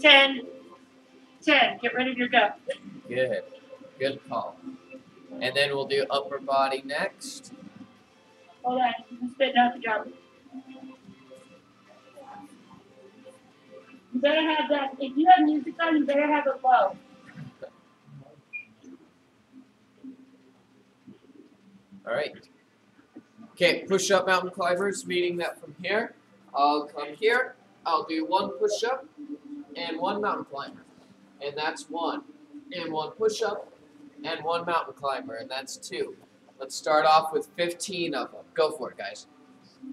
ten, ten. Get rid of your gut. Good. Good call. And then we'll do upper body next. Hold on. I'm spitting out the drum. You better have that. If you have music on, you better have it low. All right. Okay, push up mountain climbers, meaning that from here, I'll come here, I'll do one push up and one mountain climber. And that's one. And one push up and one mountain climber, and that's two. Let's start off with 15 of them. Go for it, guys.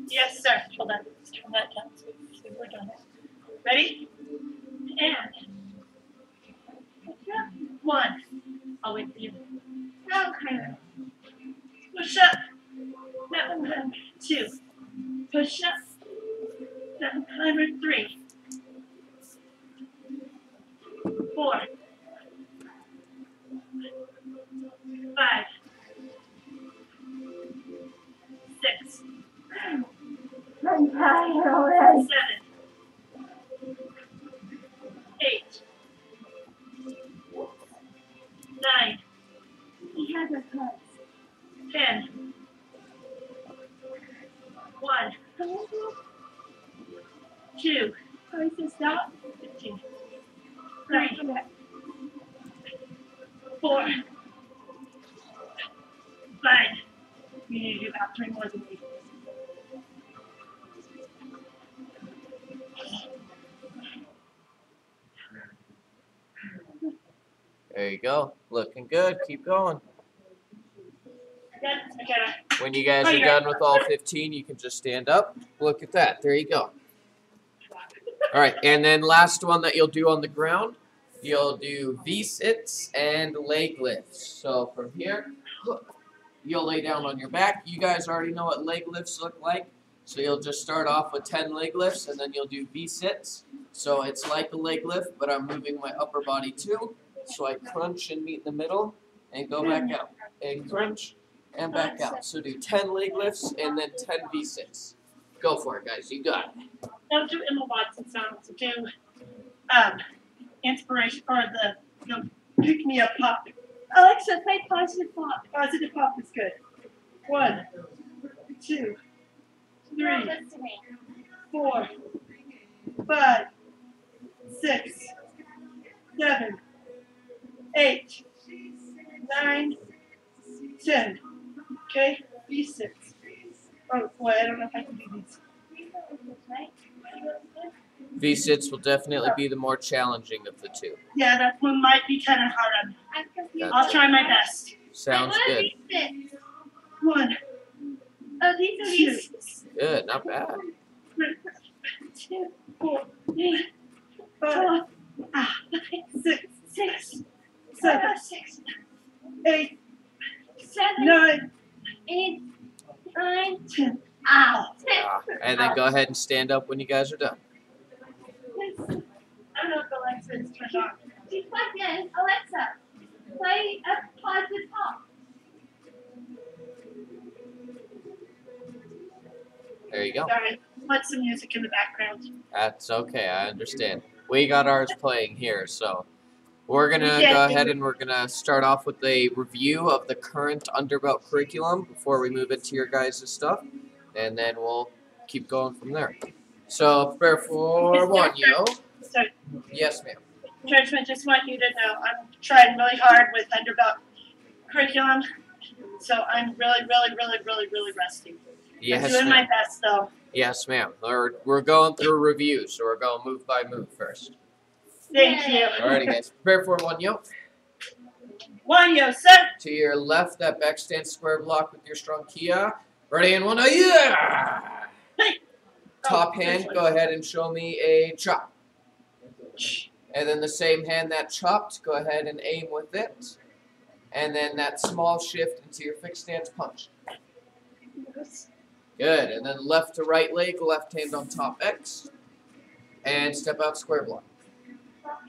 Yes, sir. Hold on. Let's turn that down so we're done. Ready? And. One. I'll wait for you. Oh, mountain climber. Push up. Mountain climber. Two. Push up. Mountain climber. Three. Four. Five. Six. I'm tired already. Seven. Eight. Nine. Ten. One. Two. Fifteen. Three. Four. You need to do about three more than me. There you go. Looking good. Keep going. When you guys are done with all 15, you can just stand up. Look at that. There you go. All right, and then last one that you'll do on the ground, you'll do V-sits and leg lifts. So from here, you'll lay down on your back. You guys already know what leg lifts look like. So you'll just start off with 10 leg lifts, and then you'll do V-sits. So it's like a leg lift, but I'm moving my upper body too. So I crunch and meet in the middle, and go back out. And crunch, and back out. So do 10 leg lifts, and then 10 V-sits. Go for it, guys. You got it. Don't do Emma Watson songs. Do um, inspiration or the the pick me up pop. Alexa, play positive pop. Positive pop is good. One, two, three, four, five, six, seven, eight, nine, ten. Okay, V-sits. Oh boy, I don't know if I can do these. Right? V-sits will definitely be the more challenging of the two. Yeah, that one might be kind of hard on me. I'm confused. I'll try my best. Sounds good. these six? One, Oh, these are two. Good, not bad. three, two, four, five, six, Six. seven, six. eight, Seven. nine, Eight. Nine. ten. Ow. Ah, and then go ahead and stand up when you guys are done. I don't know if Alexa is turned on. She's plugged in. Alexa, play a positive pop. There you go. Sorry, put some music in the background. That's okay, I understand. We got ours playing here, so we're gonna Yeah, go ahead and we're gonna start off with a review of the current Underbelt curriculum before we move into your guys' stuff, and then we'll keep going from there. So, prepare for one, yo. Yes, ma'am. Judgment, just want you to know I'm trying really hard with Underbelt curriculum. So I'm really, really, really, really, really rusty. I'm Yes, doing my best though. Yes, ma'am. We're, we're going through a review, so we're going move by move first. Thank you. Alrighty, guys. Prepare for one, yo. One yo, sir. To your left, that back stance square block with your strong Kia. Ready and one, oh, yeah! Hey. Top Oh, hand, go ahead and show me a chop. And then the same hand that chopped, go ahead and aim with it. And then that small shift into your fixed stance punch. Good. And then left to right leg, left hand on top X. And step out square block.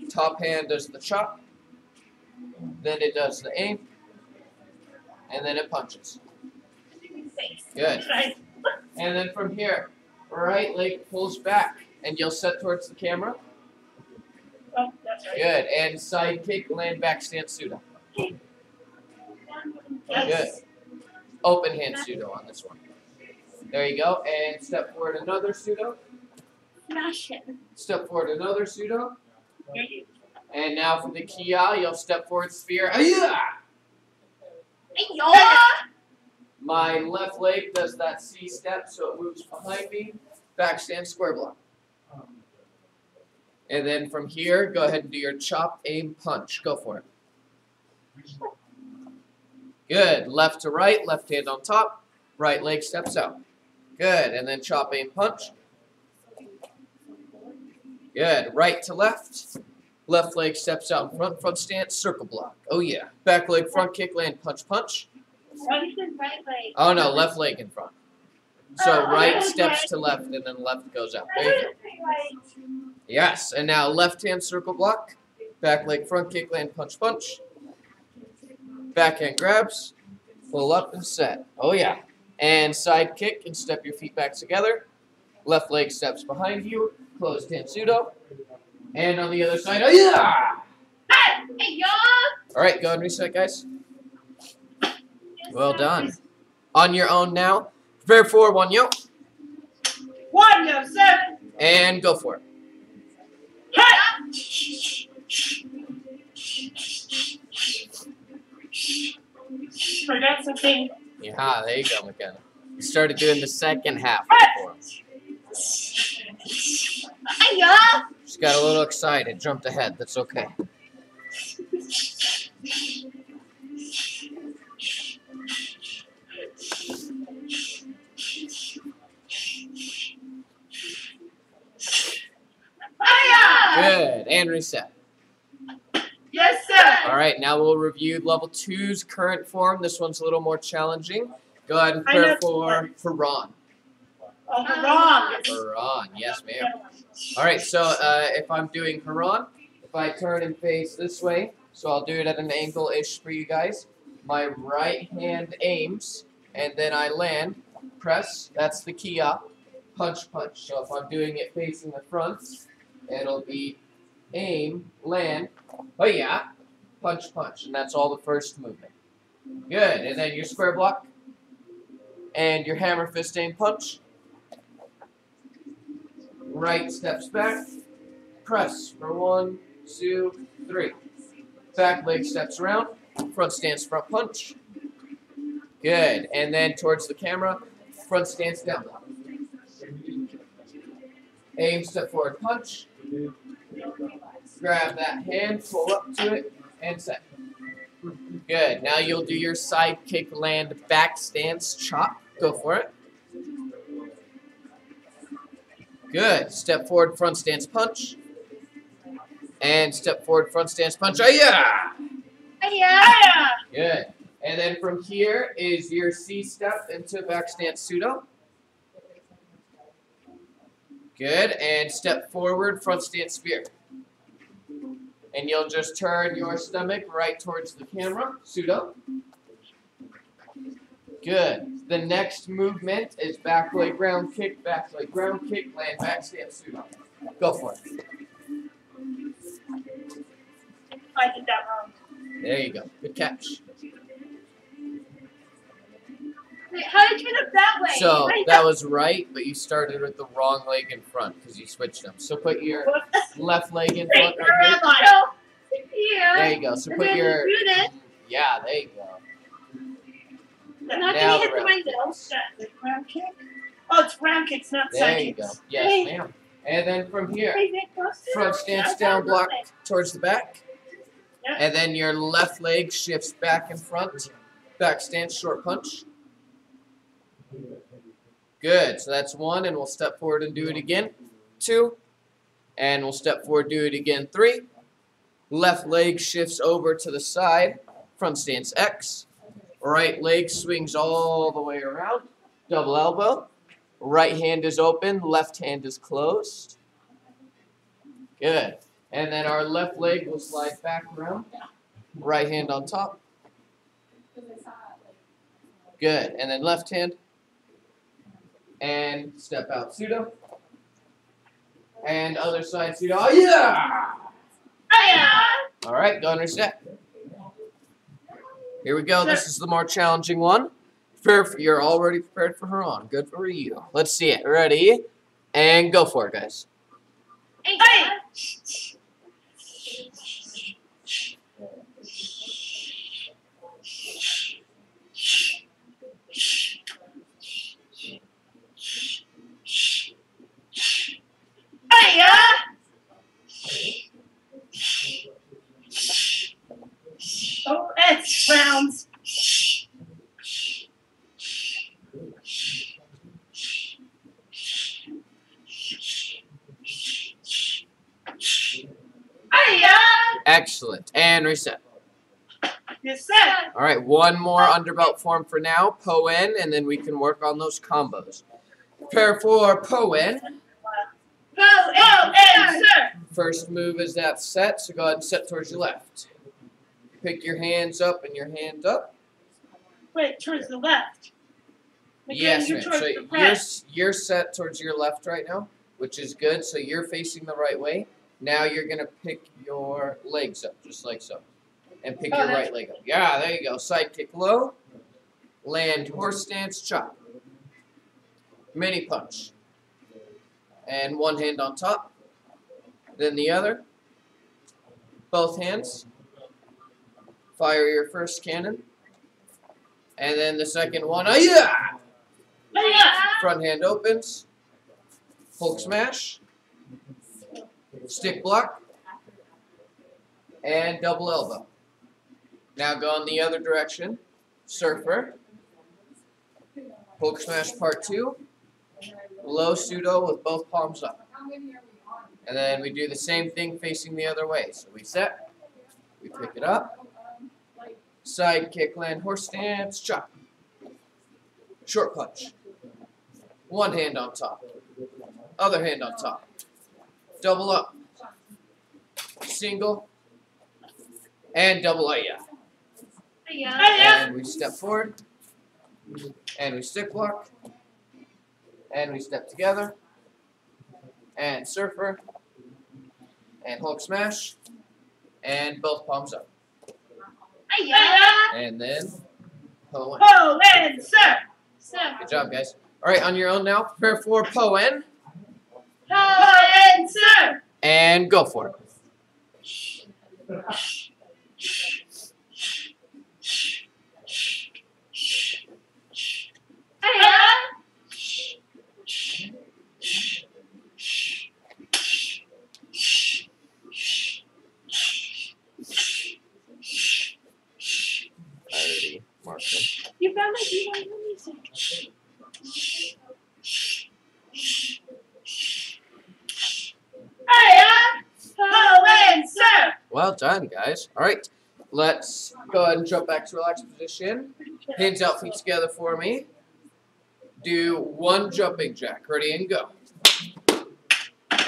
Top hand does the chop. Then it does the aim. And then it punches. Good. And then from here, right leg pulls back. And you'll set towards the camera. Oh, that's right. Good. And side kick, land back stance pseudo. Yes. Open hand pseudo on this one. There you go. And step forward another pseudo. Smash it. Step forward another you- And now for the Kia, you'll step forward sphere. Ah-ya! Hey, y'all. My left leg does that C step, so it moves behind me. Back stand square block. And then from here, go ahead and do your chop, aim, punch. Go for it. Good. Left to right, left hand on top, right leg steps out. Good. And then chop, aim, punch. Good. Right to left. Left leg steps out in front, front stance, circle block. Oh yeah. Back leg, front kick, land, punch, punch. Right leg. Oh no, left leg in front. So Oh, right steps to left and then left goes out. There you go. Yes, and now left hand circle block. Back leg front kick land punch punch. Backhand grabs. Pull up and set. Oh yeah. And side kick and step your feet back together. Left leg steps behind you. Closed hand pseudo. And on the other side, oh yeah! Hey, y'all. Alright, go ahead and reset guys. Well done. On your own now. Prepare for one yo. One, no, seven. And go for it. Forgot something. Yeah, there you go, McKenna. You started doing the second half before. Hey. Just got a little excited, jumped ahead. That's okay. Good. And reset. Yes, sir. All right, now we'll review level two's current form. This one's a little more challenging. Go ahead and prepare for Haran. Oh. Haran, yes, ma'am. All right, so uh, if I'm doing Haran, if I turn and face this way, so I'll do it at an angle-ish for you guys. My right hand aims, and then I land, press, that's the key up, punch, punch. So if I'm doing it facing the front, it'll be aim, land, oh yeah, punch, punch, and that's all the first movement. Good, and then your square block, and your hammer fist aim punch, right steps back, press for one, two, three. Back leg steps around, front stance, front punch. Good, and then towards the camera, front stance, down block. Aim, step forward, punch. Grab that hand, pull up to it, and set. Good, now you'll do your side kick, land, back stance, chop. Go for it. Good. Step forward, front stance punch. And step forward, front stance punch. Oh yeah! Good. And then from here is your C step into back stance pseudo. Good. And step forward, front stance spear. And you'll just turn your stomach right towards the camera, pseudo. Good. The next movement is back leg ground kick, back leg ground kick, land back stance pseudo. Go for it. I did that wrong. There you go. Good catch. Wait, how did you up that way? So that was right, but you started with the wrong leg in front because you switched them. So put your left leg in front right am I? So, here. here. There you go. So and put your yeah. There you go. I'm not Now gonna hit the window. The kick? Oh, it's ground kicks, not There side you kicks. go. Yes, ma'am. And then from here, Wait, is it close to front stance down block towards the back, Yep. and then your left leg shifts back in front. Back stance, short punch. Good. So that's one, and we'll step forward and do it again. Two, and we'll step forward, do it again. Three. Left leg shifts over to the side. Front stance X. Right leg swings all the way around. Double elbow. Right hand is open. Left hand is closed. Good. And then our left leg will slide back around. Right hand on top. Good. And then left hand. And step out pseudo. And other side pseudo. Oh, yeah! Oh, Hiya! All right, go and reset. Here we go. This is the more challenging one. Prepare for, you're already prepared for her on. Good for you. Let's see it. Ready? And go for it, guys. Hey! It's rounds. Hiya! Excellent. And reset. Yes, sir. All right, one more underbelt form for now. Poen, and then we can work on those combos. Prepare for Poen. Go, and sir. First move is that set, so go ahead and set towards your left. Pick your hands up and your hand up. Wait, towards the left. Again, yes, you're ma'am. So you're, s- you're set towards your left right now, which is good. So you're facing the right way. Now you're going to pick your legs up, just like so. And pick Oh, your right leg up. Yeah, there you go. Side kick low. Land horse stance chop. Mini punch. And one hand on top. Then the other. Both hands. Fire your first cannon. And then the second one. Oh yeah! Front hand opens. Hulk smash. Stick block. And double elbow. Now go in the other direction. Surfer. Hulk smash part two. Low pseudo with both palms up. And then we do the same thing facing the other way. So we set. We pick it up. Side kick, land horse stance, chop. Short punch. One hand on top. Other hand on top. Double up. Single. And double A. And we step forward. And we stick block. And we step together. And surfer. And Hulk smash. And both palms up. And then Poen. And sir. Sir. Good job, guys. Alright, on your own now. Prepare for Poen. And sir. And go for it. Hiya. I already marked You my beat on your music. And sir. Well done, guys. Alright, let's go ahead and jump back to relaxed position. Hands out, feet together for me. Do one jumping jack. Ready and go.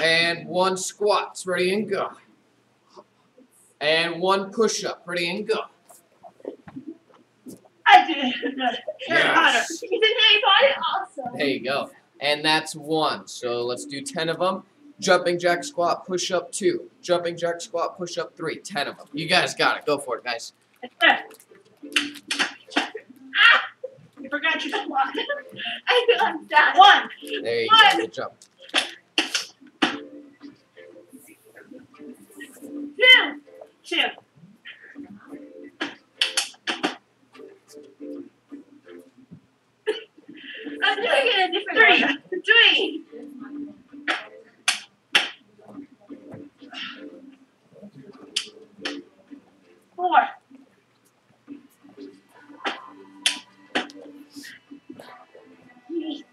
And one squats. Ready and go. And one push up. Ready and go. I did. Harry Potter. He's in Harry Potter. Awesome. There you go. And that's one. So let's do 10 of them. Jumping jack squat, push up two. Jumping jack squat, push up three. 10 of them. You guys got it. Go for it, guys. Ah! You forgot your block. I I'm done. One. There you One. go. Good job. Two. Two. It a different Three. Three. Four. Three.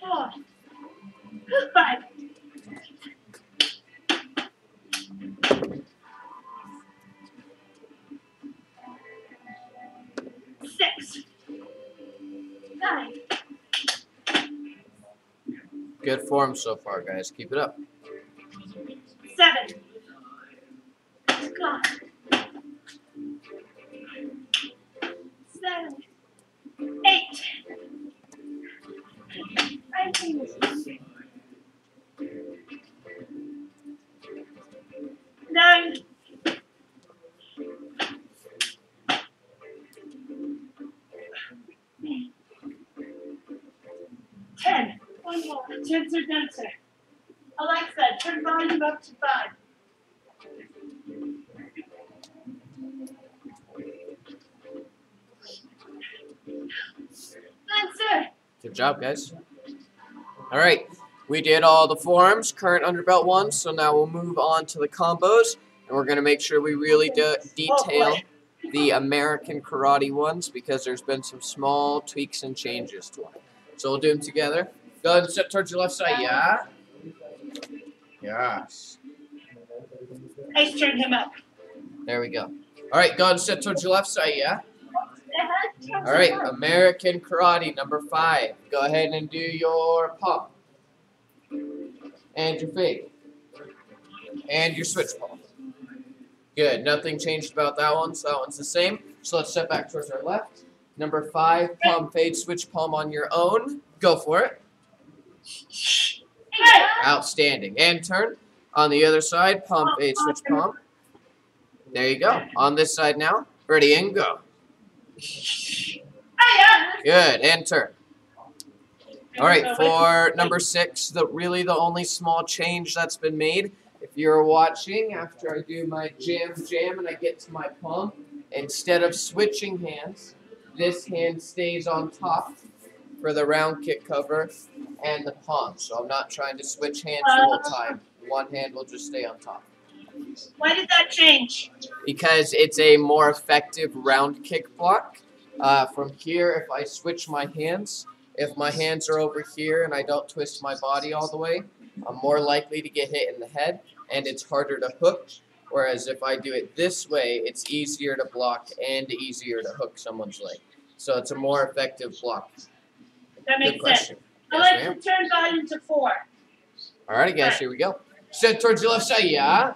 Four. Five. Six. Nine. Good form so far, guys. Keep it up. Seven. God. Seven. Eight. Nine. One more. Tensor Denser. Alexa, turn volume up to five. Answer. Good job, guys. All right, we did all the forms, current underbelt ones, so now we'll move on to the combos, and we're going to make sure we really de detail the American karate ones because there's been some small tweaks and changes to them. So we'll do them together. Go ahead and step towards your left side, yeah? Yes. Ice turn him up. There we go. All right, go ahead and step towards your left side, yeah? Uh-huh. All right, American Karate, number five. Go ahead and do your pump. And your fade. And your switch pump. Good, nothing changed about that one, so that one's the same. So let's step back towards our left. Number five, palm fade, switch palm on your own. Go for it. Outstanding. And turn. On the other side, pump, fade, switch pump. There you go. On this side now. Ready and go. Good, and turn. All right, for number six, the really the only small change that's been made. If you're watching, after I do my jam jam and I get to my pump, instead of switching hands, this hand stays on top for the round kick cover and the palm. So I'm not trying to switch hands the whole time. One hand will just stay on top. Why did that change? Because it's a more effective round kick block. Uh, from here, if I switch my hands, if my hands are over here and I don't twist my body all the way, I'm more likely to get hit in the head and it's harder to hook. Whereas if I do it this way, it's easier to block and easier to hook someone's leg. So it's a more effective block. That Good makes sense. question. Yes, Alexa, ma'am. turn volume to four. Alrighty, guys, here we go. Step towards your left side, yeah.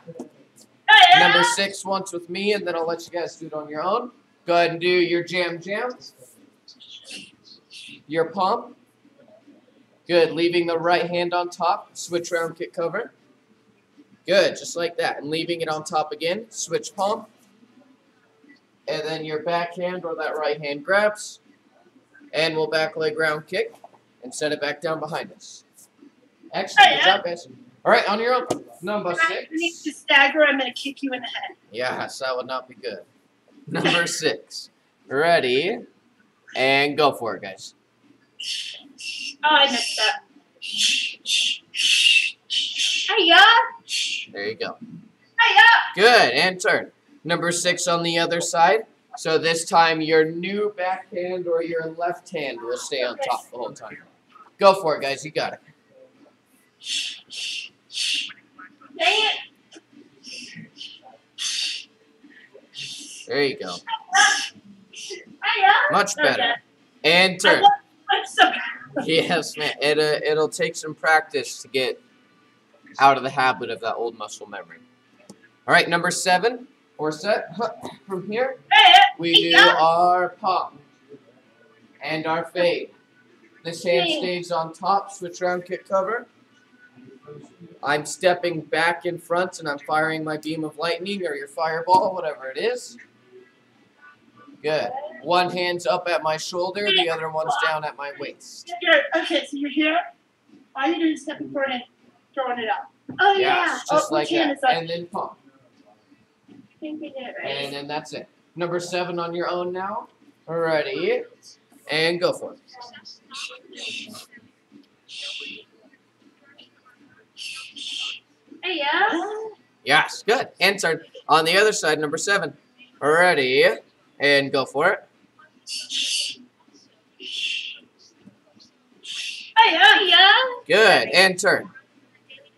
Hiya. Number six once with me, and then I'll let you guys do it on your own. Go ahead and do your jam jam. Your pump. Good. Leaving the right hand on top. Switch round kick cover. Good. Just like that. And leaving it on top again. Switch pump. And then your backhand or that right hand grabs. And we'll back leg round kick. And set it back down behind us. Excellent. Good job, guys. All right, on your own. Number If I need six. to stagger, I'm going to kick you in the head. Yes, that would not be good. Number six. Ready? And go for it, guys. Oh, I messed up. Hiya. There you go. Hiya. Good, and turn. Number six on the other side. So this time your new backhand or your left hand will stay on top the whole time. Go for it, guys. You got it. There you go. Much better. And turn. love I'm so Yes, man. It, uh, it'll take some practice to get out of the habit of that old muscle memory. All right, number seven. Or set. From here, we do our pump and our fade. This hand stays on top, switch around kick cover. I'm stepping back in front and I'm firing my beam of lightning or your fireball, whatever it is. Good. One hand's up at my shoulder, the other one's down at my waist. you're, okay, so you're here. All you're doing is stepping forward and throwing it up. Oh yeah. Oh, just Oh, like that. up? And then pump. I think we did it right. And then that's it. Number seven on your own now. Ready. And go for it. Hiya. Yes, good. And turn. On the other side, number seven. Ready. And go for it. Hiya. Hiya. Good. And turn.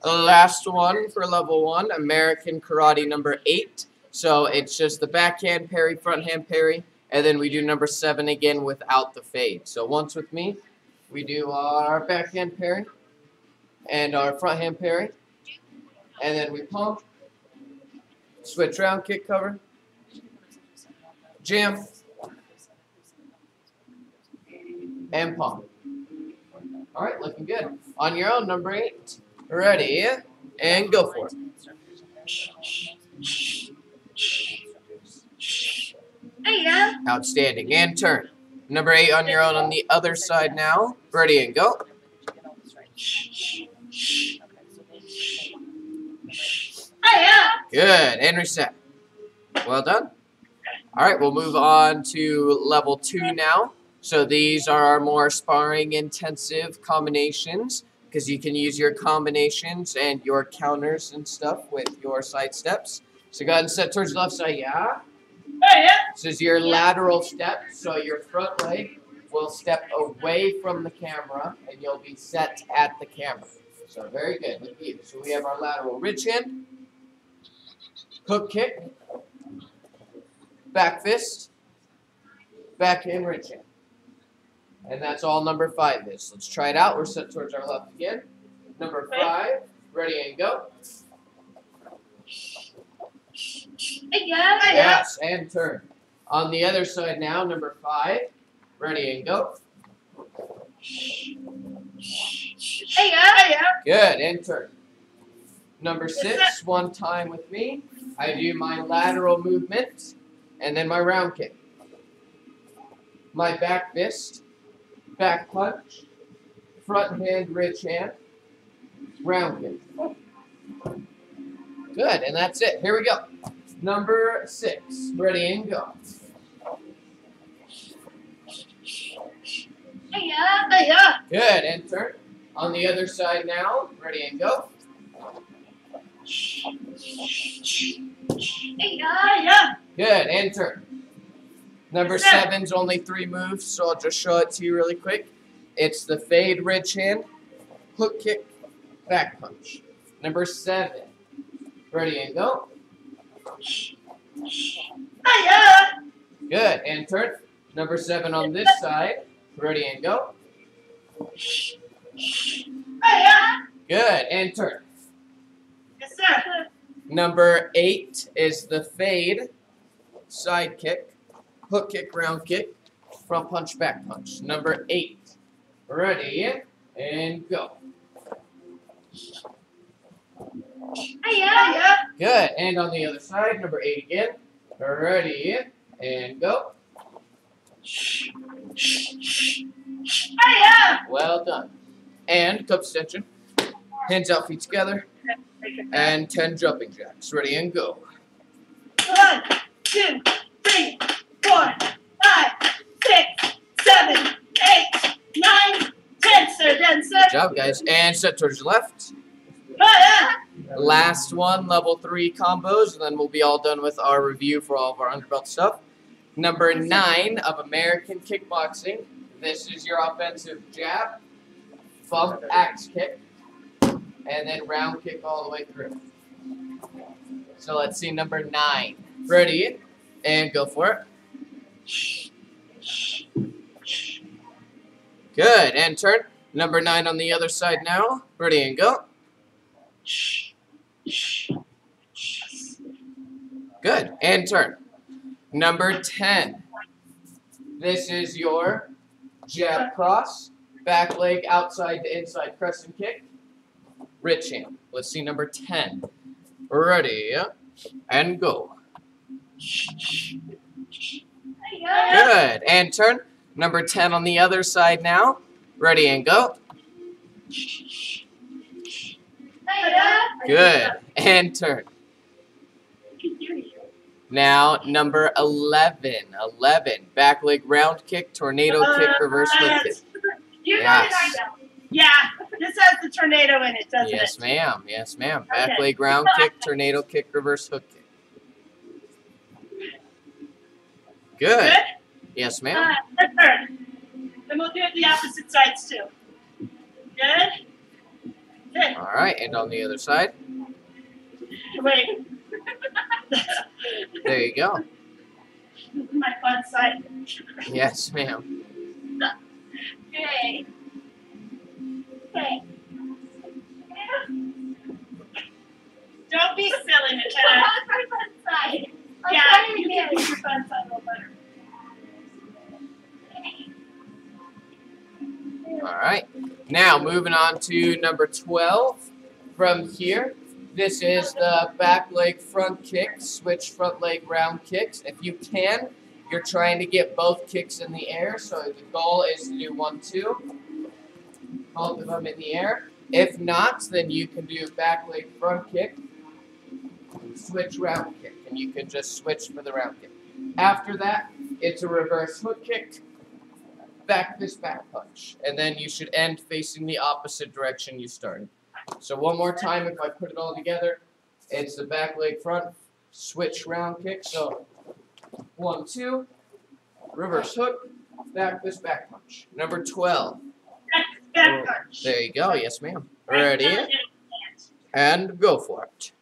Last one for level one, American Karate number eight. So it's just the backhand parry, front hand parry, and then we do number seven again without the fade. So once with me, we do our backhand parry and our front hand parry, and then we pump, switch round kick cover, jam, and pump. All right, looking good. On your own, number eight. Ready, and go for it. Outstanding. And turn. Number eight on your own on the other side now. Ready and go. Good. And reset. Well done. All right, we'll move on to level two now. So these are our more sparring intensive combinations because you can use your combinations and your counters and stuff with your side steps. So go ahead and set towards the left side, yeah. This is your lateral step. So your front leg will step away from the camera and you'll be set at the camera. So very good. Look at you. So we have our lateral ridge hand, hook kick, back fist, back hand ridge hand. And that's all number five is. Let's try it out. We're set towards our left again. Number five, ready and go. Hey, yeah. Hey, yeah. Yes, and turn. On the other side now, number five, ready and go. Hey, yeah. Good, and turn. Number six, one time with me. I do my lateral movement and then my round kick. My back fist, back punch, front hand, ridge hand, round kick. Good, and that's it. Here we go. Number six, ready and go. Good, and turn. On the other side now, ready and go. Good, and turn. Number seven's only three moves, so I'll just show it to you really quick. It's the fade ridge hand, hook kick, back punch. Number seven. Ready and go. Yeah. Good, and turn. Number seven on this side. Ready and go. Yeah. Good, and turn. Yes, sir. Number eight is the fade, side kick, hook kick, round kick, front punch, back punch. Number eight. Ready and go. Hey, Hey, yeah. yeah. Good. And on the other side, number eight again. Ready and go. Yeah. Well done. And cup extension. Hands out, feet together. And 10 jumping jacks. Ready and go. One, two, three, four, five, six, seven, eight, nine, ten, sir. Done, sir. Good job, guys. And set towards the left. Yeah. Last one, level three combos, and then we'll be all done with our review for all of our underbelt stuff. Number nine of American kickboxing. This is your offensive jab, bump axe kick, and then round kick all the way through. So let's see number nine. Ready? And go for it. Good. And turn. Number nine on the other side now. Ready and go. Good. And turn. Number 10. This is your jab cross, back leg outside to inside crescent kick, ridge hand. Let's see number 10. Ready and go. Good. And turn. Number 10 on the other side now. Ready and go. Good. And turn. Now, number 11. 11. Back leg round kick, tornado kick, reverse hook kick. You Yes. got it, I know. Yeah, this has the tornado in it, doesn't Yes, it? ma'am. Yes, ma'am. Back Okay. leg round kick, tornado kick, reverse hook kick. Good. Good? Yes, Uh, ma'am. turn. Then we'll do it the opposite sides too. Good? Good. All right, and on the other side. Wait. There you go. My fun side. Yes, ma'am. Okay. Okay. Don't be silly, Well, Lieutenant. how's my fun side? I'm Yeah, you can it. use your fun side a little better. All right. Now, moving on to number 12. From here, this is the back leg front kick, switch front leg round kicks. If you can, you're trying to get both kicks in the air. So the goal is to do one, two, both of them in the air. If not, then you can do back leg front kick, switch round kick, and you can just switch for the round kick. After that, it's a reverse hook kick, back fist back punch, and then you should end facing the opposite direction you started. So one more time, if I put it all together, it's the back leg front, switch round kick. So one, two, reverse hook, back fist back punch. Number 12. Back punch. There you go. Yes, ma'am. Ready? And go for it.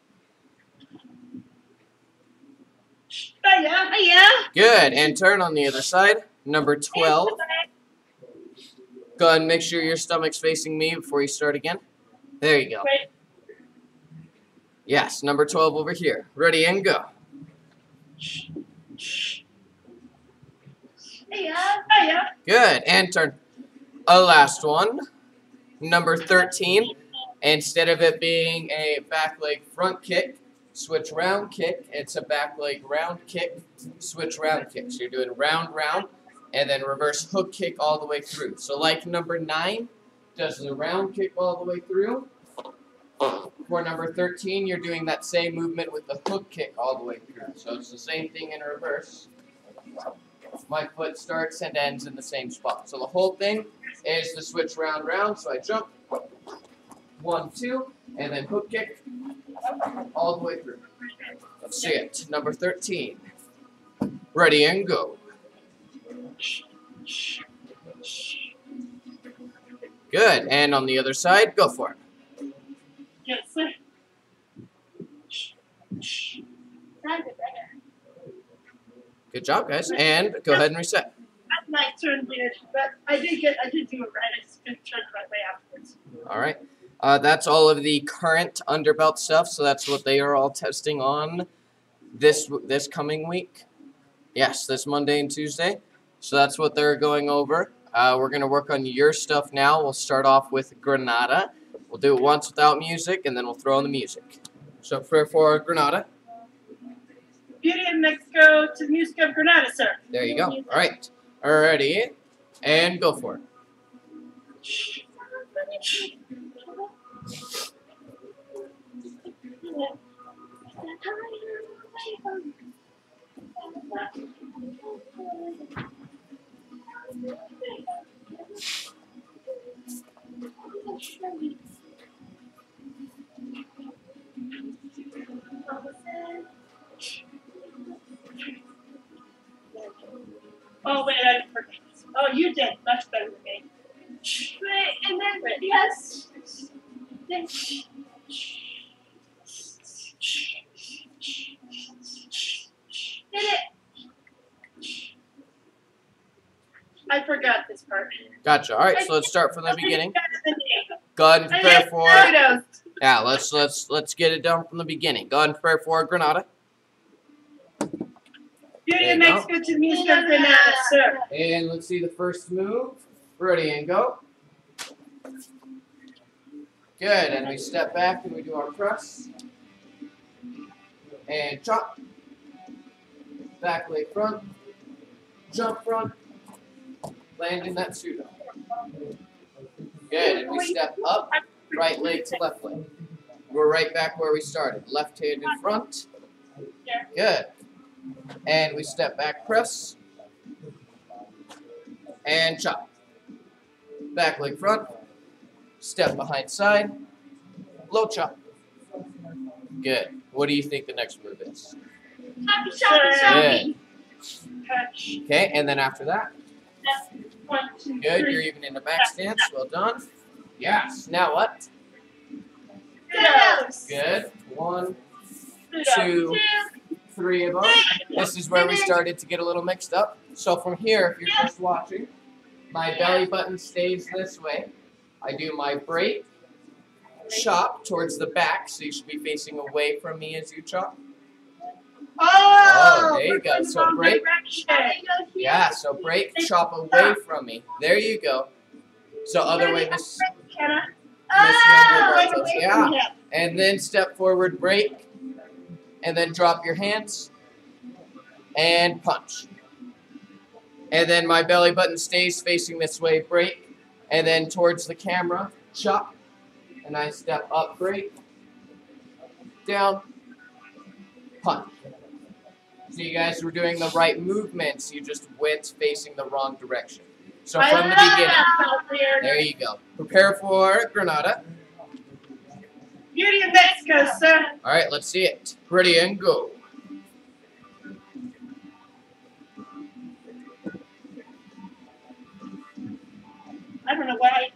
Good. And turn on the other side. Number 12. Go ahead and make sure your stomach's facing me before you start again. There you go. Yes, number 12 over here. Ready and go. Hiya. Uh, Hiya. Uh. Good. And turn. A last one. Number 13. Instead of it being a back leg front kick, switch round kick. It's a back leg round kick, switch round kick. So you're doing round, round, and then reverse hook kick all the way through. So like number 9 does the round kick all the way through. For number 13, you're doing that same movement with the hook kick all the way through. So it's the same thing in reverse. My foot starts and ends in the same spot. So the whole thing is the switch round, round. So I jump, one, two, and then hook kick all the way through. Let's see it. Number 13. Ready and go. Good. And on the other side, go for it. Yes, sir. Good job, guys. And go ahead and reset. That's my turn, weird, but I did get, I did do it right. I just couldn't turn the right way afterwards. All right. Uh, that's all of the current underbelt stuff. So that's what they are all testing on this this coming week. Yes, this Monday and Tuesday. So that's what they're going over. Uh, we're gonna work on your stuff now. We'll start off with Granada. We'll do it once without music, and then we'll throw in the music. So for for Granada, Beauty of Mexico to the music of Granada, sir. there you go. All right. Ready, and go for it. Oh, wait, I forgot. Oh, you did much better than me. Wait, and then yes. Then did it. I forgot this part. Gotcha. All right. So let's start from the beginning. Better than me. Go ahead and prepare for. Yeah, let's let's let's get it done from the beginning. Go ahead and prepare for Granada. Beauty of. Mexico to of Granada, sir. And let's see the first move. Ready and go. Good. And we step back and we do our press. And chop. Back leg front. Jump front. Land in that pseudo. Good. And we step up. Right leg to left leg. We're right back where we started. Left hand in front. Good. And we step back press. And chop. Back leg front. Step behind side. Low chop. Good. What do you think the next move is? Happy shopping. Touch. Okay, and then after that, One, two, good. three. You're even in the back stance. Well done. Yes. Now what? Kudos. Good. One, two, three of them. This is where we started to get a little mixed up. So from here, if you're just watching, my belly button stays this way. I do my break, chop towards the back, so you should be facing away from me as you chop. Oh, Oh, there you go. So break. direction. Yeah, so break, chop away from me. There you go. So other way, Miss. Miss Oh, Younger break Bartos. away Yeah. and then step forward, break, and then drop your hands, and punch. And then my belly button stays facing this way, break, and then towards the camera, chop, and I step up, break, down, punt. So you guys were doing the right movements. You just went facing the wrong direction. So I from the beginning, there you go. Prepare for Granada. Beauty of Mexico, sir. All right, let's see it. Ready and go. I don't know why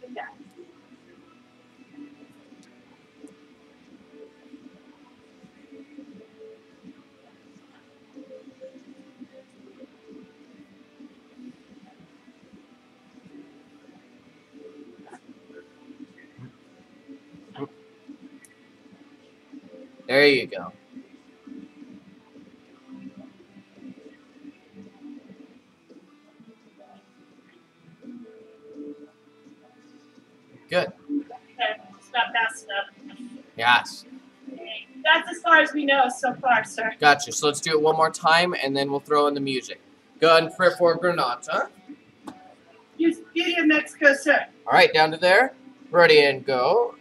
There you go. Good. Okay, it's not fast enough. Yes. Okay, That's as far as we know so far, sir. Gotcha. So let's do it one more time, and then we'll throw in the music. Go ahead and prepare for Granada. Use Beauty of Mexico, sir. All right, down to there. Ready and go.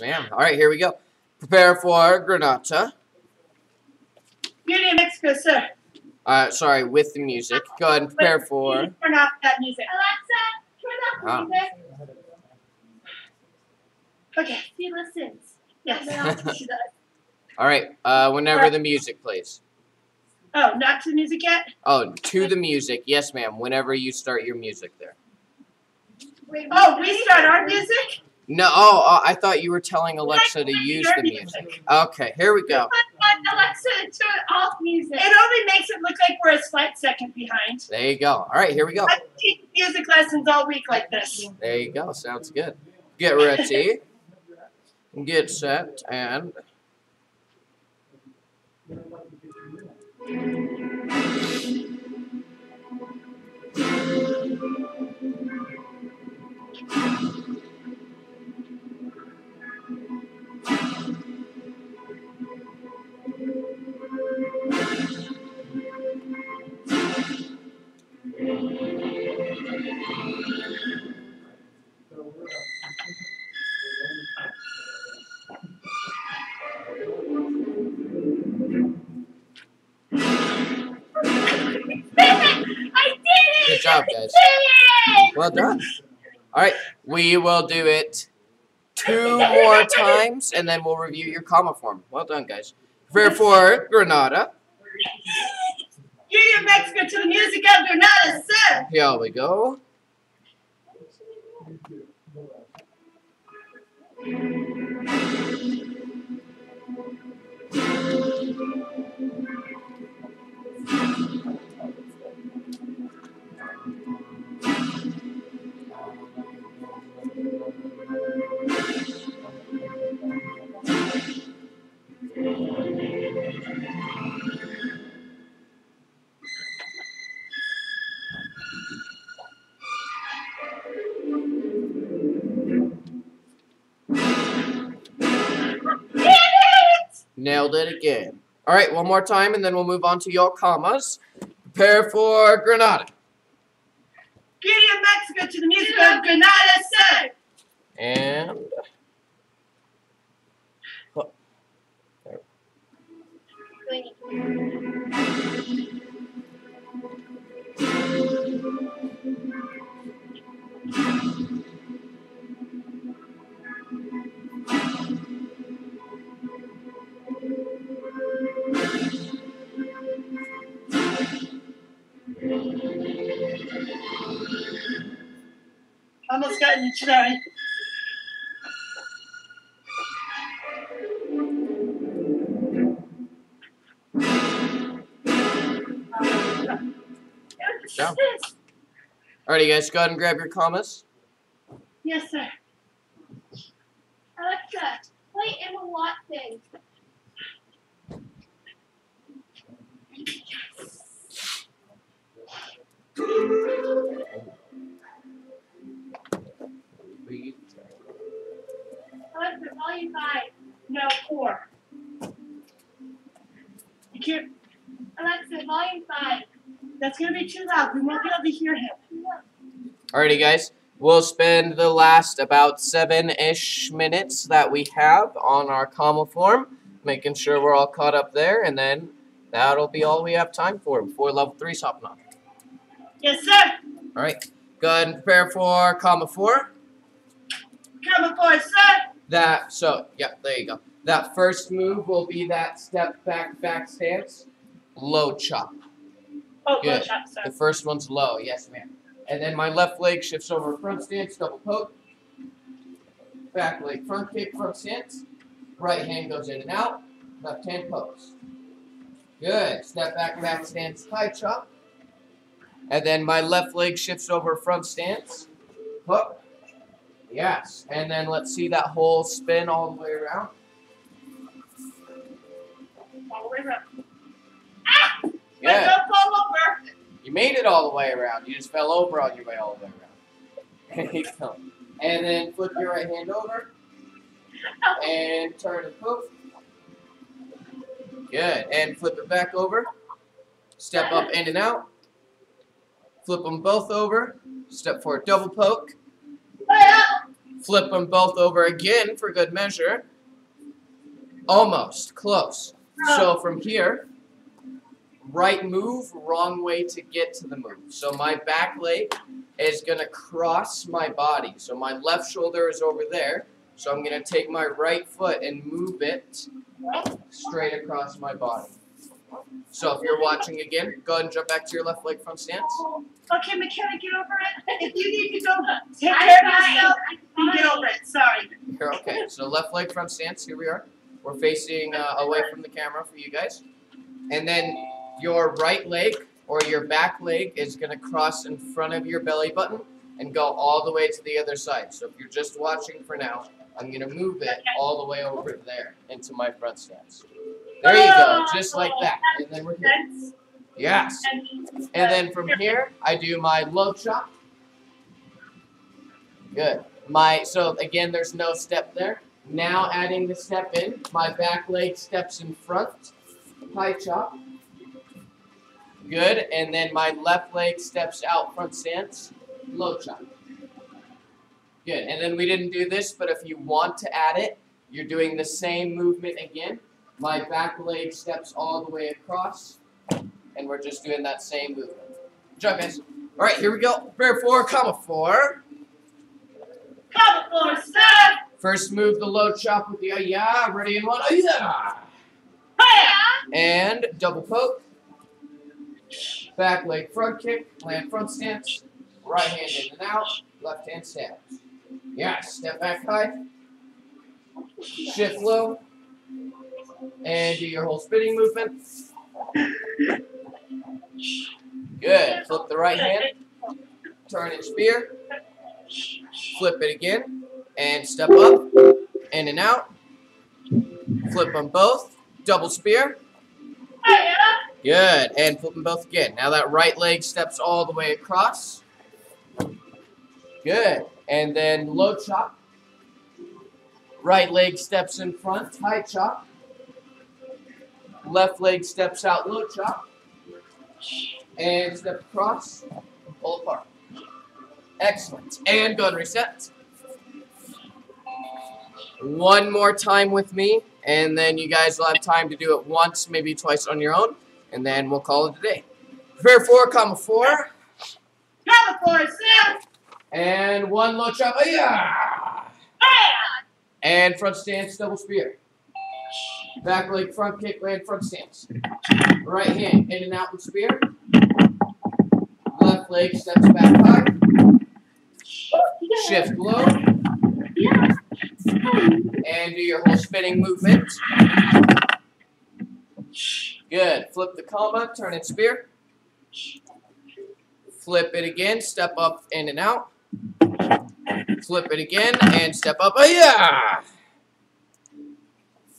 Ma'am. All right, here we go. Prepare for. Beauty of Mexico, sir. Uh, sorry, with the music. Go ahead and prepare Wait, for. you need to Turn off that music. Alexa, turn Ah. off the music. Okay. She listens. Yes. All right, uh, whenever the music plays. Oh, not to the music yet? Oh, to the music. Yes, ma'am. Whenever you start your music there. Wait, Oh, we start our music? No, oh, oh, I thought you were telling Alexa to use the music. Okay, here we go. Alexa, turn off music. It only makes it look like we're a slight second behind. There you go. All right, here we go. I've taken music lessons all week like this. There you go. Sounds good. Get ready. Get set and. Job, guys. I did it! Well done. All right, we will do it two more times, and then we'll review your kama form. Well done, guys. Prepare for Granada. Of Mexico to the music of Granada, sir. Here we go. Nailed it again. All right, one more time, and then we'll move on to your kamas. Prepare for Granada. Of Mexico to the music of Granada, sir. And Almost got you try. All right, you guys, go ahead and grab your kamas. Yes, sir. Alexa, play lot thing. Alexa, volume five. No, four. You can't. Alexa, volume five. That's gonna be too loud. We won't be able to hear him. Alrighty, guys. We'll spend the last about seven-ish minutes that we have on our kama form, making sure we're all caught up there, and then that'll be all we have time for before level three's hopping on. Yes, sir. Alright, go ahead and prepare for kama four. For it, sir. That so yeah, there you go. That first move will be that step back back stance, low chop. Oh, Good. good shot, sir. The first one's low, yes ma'am. And then my left leg shifts over front stance, double poke. Back leg front kick, front stance. Right hand goes in and out. Left hand pokes. Good. Step back, back stance, high chop. And then my left leg shifts over front stance. Hook. Yes. And then let's see that whole spin all the way around. All the way around. Ah! Yeah. don't fall over. You made it all the way around. You just fell over on your way all the way around. There you go. And then flip your right hand over. And turn and poof. Good. And flip it back over. Step up in and out. Flip them both over. Step for a double poke. Flip them both over again for good measure. Almost. Close. So from here, right move, wrong way to get to the move. So my back leg is going to cross my body. So my left shoulder is over there. So I'm going to take my right foot and move it straight across my body. So if you're watching again, go ahead and jump back to your left leg front stance. Okay, McKenna, get over it. If you need to go take I'm care of yourself, I'm you get over it. Sorry. Here, okay, so left leg front stance. Here we are. We're facing uh, away from the camera for you guys. And then your right leg or your back leg is going to cross in front of your belly button and go all the way to the other side. So if you're just watching for now, I'm going to move it all the way over there into my front stance. There you go, ah, just like that. And then we're here. Yes. and, And then from here, I do my low chop. Good. My so again, there's no step there. Now adding the step in, my back leg steps in front, high chop. Good, and then my left leg steps out front stance, low chop. Good, and then we didn't do this, but if you want to add it, you're doing the same movement again. My back leg steps all the way across, and we're just doing that same movement. Good job, guys. All right, here we go. Prepare for, kama four. For it, sir. First move the low chop with the uh, yeah. Ready in one. Uh, yeah. Hiya. And double poke. Back leg front kick. Land front stance. Right hand in and out. Left hand stab. Yeah. Step back high. Shift low. And do your whole spinning movement. Good. Flip the right hand. Turn and spear. Flip it again. And step up. In and out. Flip them both. Double spear. Good. And flip them both again. Now that right leg steps all the way across. Good. And then low chop. Right leg steps in front. High chop. Left leg steps out. Low chop. And step across. Pull apart. Excellent. And go and reset. One more time with me, and then you guys will have time to do it once, maybe twice on your own, and then we'll call it a day. Prepare four, kama four, Coming for it, and one low chop, yeah, and front stance, double spear. Back leg, front kick, land, front stance. Right hand, in and out with spear. Left leg steps back high. Shift low. And do your whole spinning movement. Good. Flip the kama, turn and spear. Flip it again, step up in and out. Flip it again and step up. Oh yeah!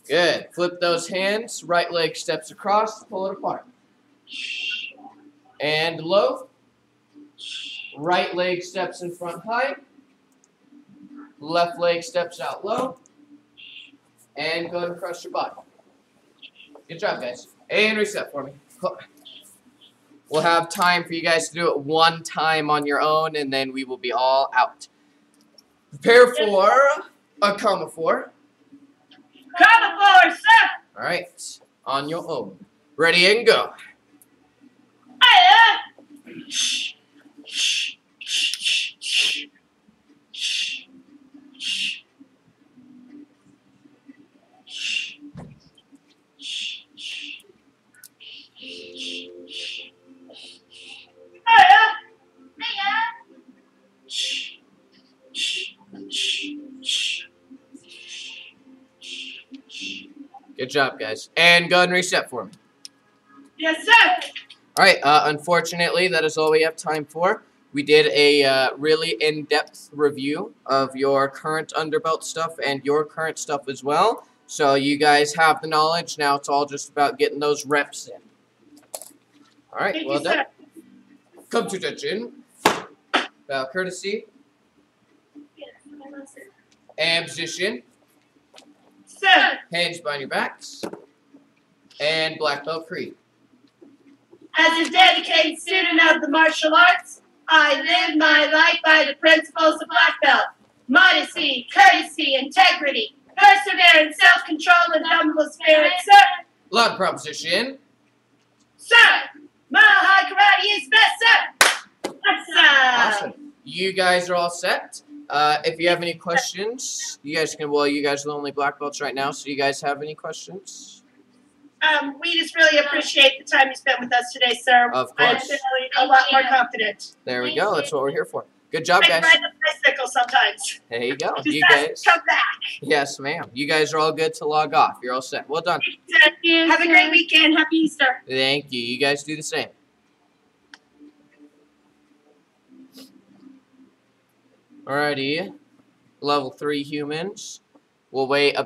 Good. Flip those hands. Right leg steps across. Pull it apart. And low. Right leg steps in front high. Left leg steps out low. And go and crush your body. Good job, guys. And reset for me. We'll have time for you guys to do it one time on your own, and then we will be all out. Prepare for a kama four. Come aboard, sir. All right, on your own. Ready and go. Hiya. Good job, guys. And go ahead and reset for me. Yes, sir. All right, uh, unfortunately, that is all we have time for. We did a uh, really in-depth review of your current underbelt stuff and your current stuff as well. So you guys have the knowledge. Now it's all just about getting those reps in. All right, Thank well you, done. sir. Come to attention. Bow courtesy. And position. Sir, Hands behind your backs. And black belt creed. as a dedicated student of the martial arts, I live my life by the principles of black belt. Modesty, courtesy, integrity, perseverance, self-control, and humble spirit. Sir, Loud proposition. sir, mile high karate is best, sir. Sir. Awesome. You guys are all set. Uh, if you have any questions, you guys can. Well, you guys are the only black belts right now, so you guys have any questions? Um, we just really appreciate the time you spent with us today, sir. Of I'm course. feeling a lot more confident. There we Thank go. you. That's what we're here for. Good job, I can guys. ride the bicycle sometimes. There you go. Just You guys. come back. Yes, ma'am. You guys are all good to log off. You're all set. Well done. Thank you. Have a great weekend. Happy Easter. Thank you. You guys do the same. Alrighty. Level three humans We'll weigh